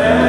Amen.